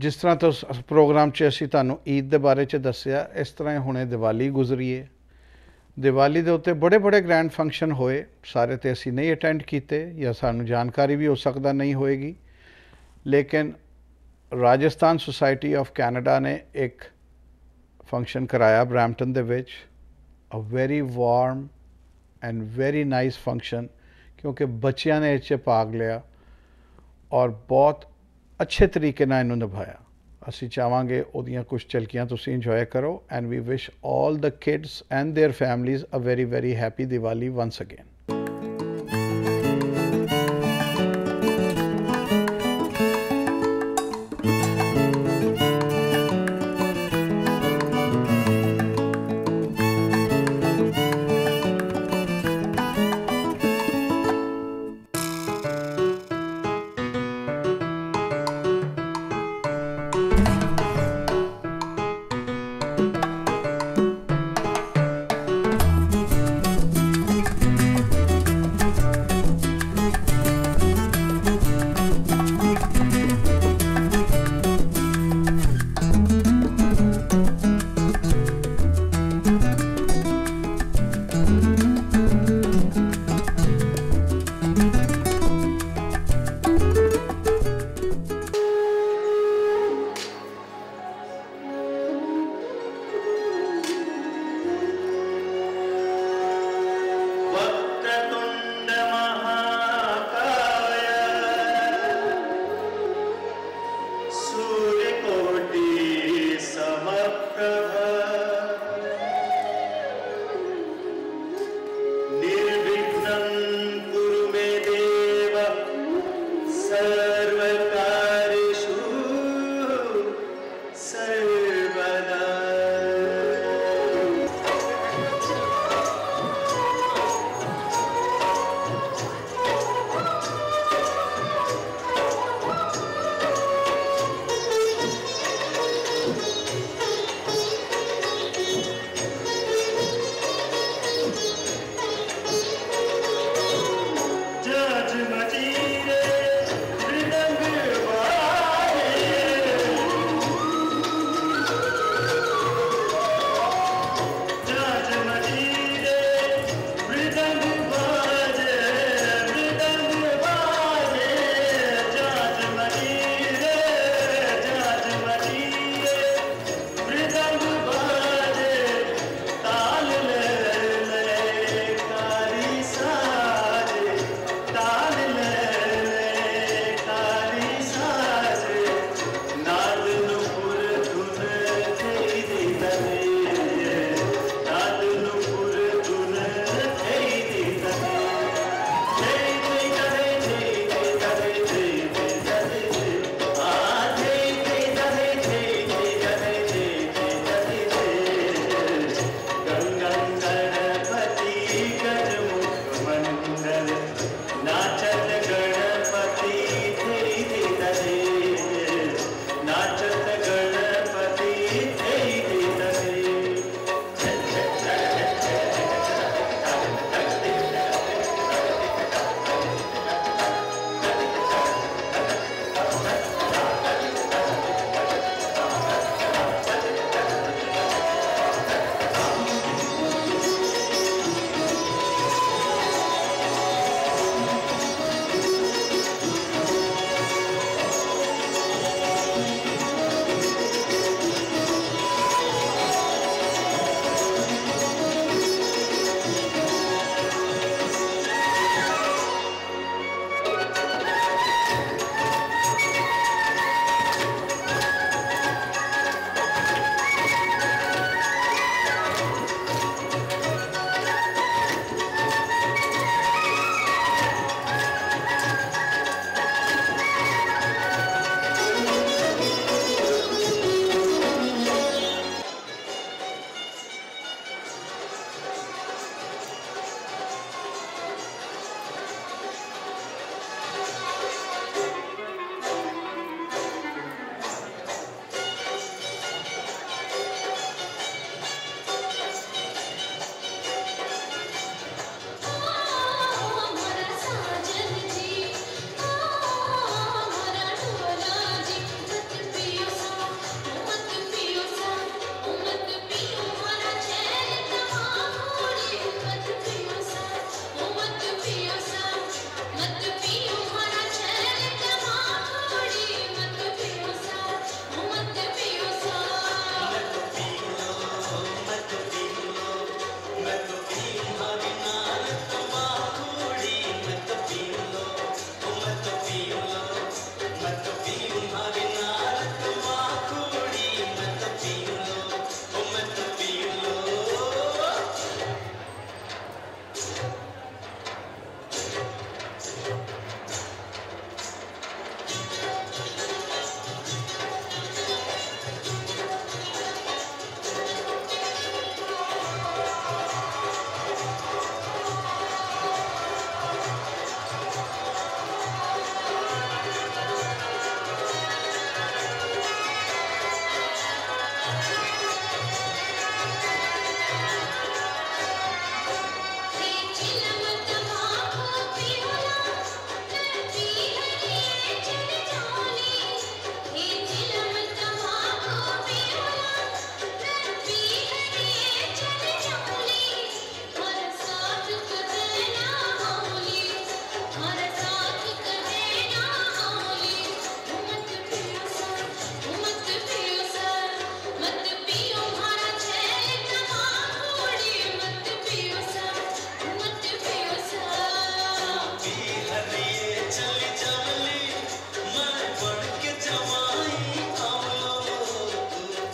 ਜਿਸ ਤਰ੍ਹਾਂ ਤੁਸ ਪ੍ਰੋਗਰਾਮ 'ਚ ਅਸੀਂ ਤੁਹਾਨੂੰ ਈਦ ਦੇ ਬਾਰੇ 'ਚ ਦੱਸਿਆ, ਇਸ ਤਰ੍ਹਾਂ ਹੀ ਹੁਣੇ ਦੀਵਾਲੀ ਗੁਜ਼ਰੀ ਹੈ ਦੀਵਾਲੀ ਦੇ ਉੱਤੇ ਬੜੇ ਬੜੇ ਗ੍ਰੈਂਡ ਫੰਕਸ਼ਨ ਹੋਏ, ਸਾਰੇ ਤੇ ਅਸੀਂ ਨਹੀਂ ਅਟੈਂਡ ਕੀਤੇ ਜਾਂ ਸਾਨੂੰ ਜਾਣਕਾਰੀ ਵੀ ਹੋ ਸਕਦਾ ਨਹੀਂ ਹੋਏਗੀ। ਲੇਕਿਨ ਰਾਜਸਥਾਨ ਸੁਸਾਇਟੀ ਆਫ ਕੈਨੇਡਾ ਨੇ ਇੱਕ ਫੰਕਸ਼ਨ ਕਰਾਇਆ ਬ੍ਰੈਂਪਟਨ ਦੇ ਵਿੱਚ a very warm and very nice function ਕਿਉਂਕਿ ਬੱਚਿਆਂ ਨੇ ਇਹ 'ਚ ਭਾਗ ਲਿਆ ਔਰ ਬਹੁਤ ਅੱਛੇ ਤਰੀਕੇ ਨਾਲ ਇਹਨੂੰ ਨਿਭਾਇਆ ਅਸੀਂ ਚਾਹਾਂਗੇ ਉਹਦੀਆਂ ਕੁਝ ਝਲਕੀਆਂ ਤੁਸੀਂ ਇੰਜੋਏ ਕਰੋ and we wish 올 the kids and their families a very very happy Diwali once again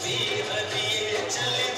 धीरे धीरे चले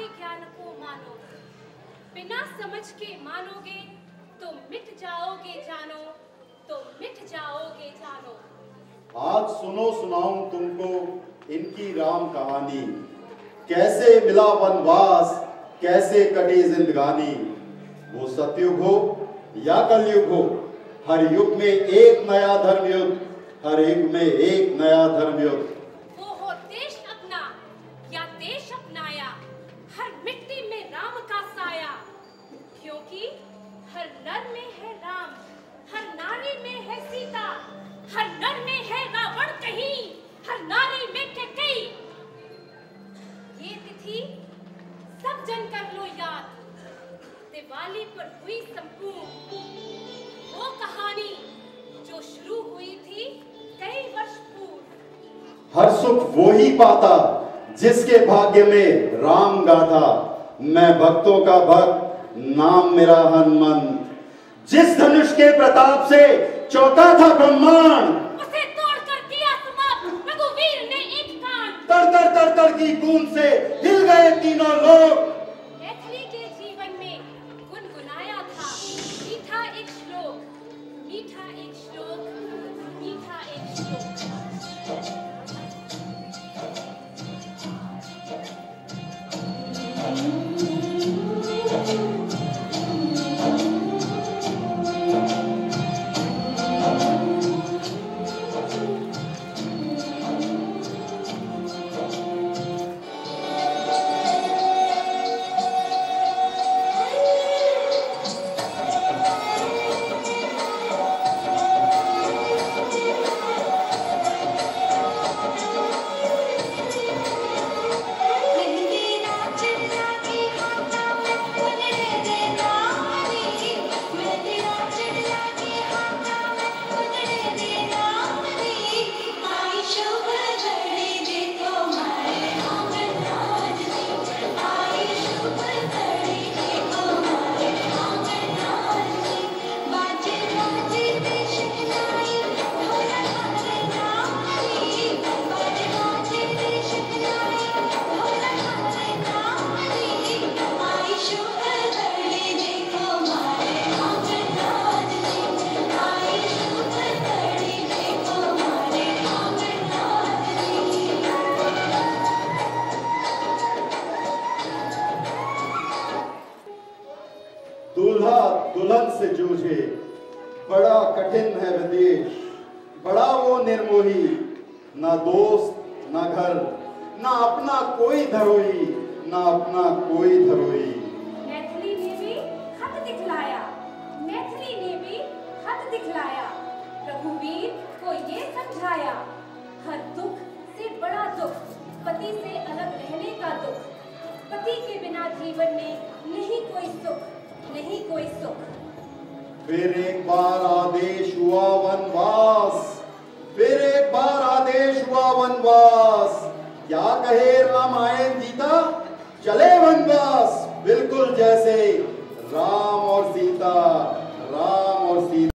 वचन को मानो बिना समझ के मानोगे तो मिट जाओगे जानो तो मिट जाओगे जानो। आज सुनो सुनाऊं तुमको इनकी राम कहानी। कैसे मिला वनवास, कैसे कटी जिंदगानी। वो सतयुग हो या कलयुग हो, हर युग में एक नया धर्म युद्ध हर युग में एक नया धर्म हर नर में है राम, हर नारी में है सीता, हर नर में है रावण कहीं, हर नारी में कैकई ये तिथि सब जन कर लो याद, दिवाली पर हुई संपूर्ण। वो कहानी जो शुरू हुई थी कई वर्ष पूर्व। हर सुख वो ही पाता जिसके भाग्य में राम गाथा। मैं भक्तों का भक्त नाम मेरा हनुमंत। जिस धनुष के प्रताप से चौका था ब्रह्मांड उसे तोड़कर दिया समाप्त रघुवीर ने एक कांड तर तर तर तर की गूंज से हिल गए तीनों लोग। मैथिली के जीवन में गुनगुनाया था। मीठा एक श्लोक मीठा एक श्लोक मीठा एक श्लोक। मेहंदी से जूझे। बड़ा कठिन है विदेश। बड़ा वो निर्मोही। ना दोस्त, ना घर, ना अपना कोई धरोई, ना अपना कोई धरोई। मैथिली ने भी दिखलाया। मैथिली ने भी दिखलाया। रघुवीर को ये समझाया, हर दुख से बड़ा दुख, पति से अलग रहने का दुख। पति के बिना जीवन में नहीं कोई सुख, नहीं कोई सुख। फिर एक बार आदेश हुआ वनवास। फिर एक बार आदेश हुआ वनवास। क्या कहे रामायण सीता चले वनवास। बिल्कुल जैसे राम और सीता, राम और सीता।